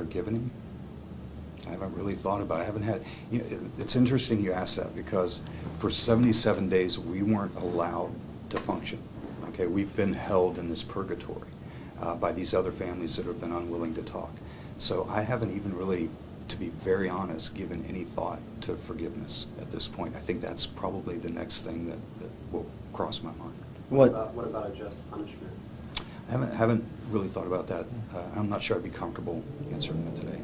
forgiven him? I haven't really thought about it. I haven't had, you know, it's interesting you ask that because for 77 days, we weren't allowed to function. Okay, we've been held in this purgatory uh, by these other families that have been unwilling to talk. So I haven't even really, to be very honest, given any thought to forgiveness at this point. I think that's probably the next thing that, that will cross my mind. What- about- What about a just punishment? Haven't, haven't really thought about that. Uh, I'm not sure I'd be comfortable answering that today.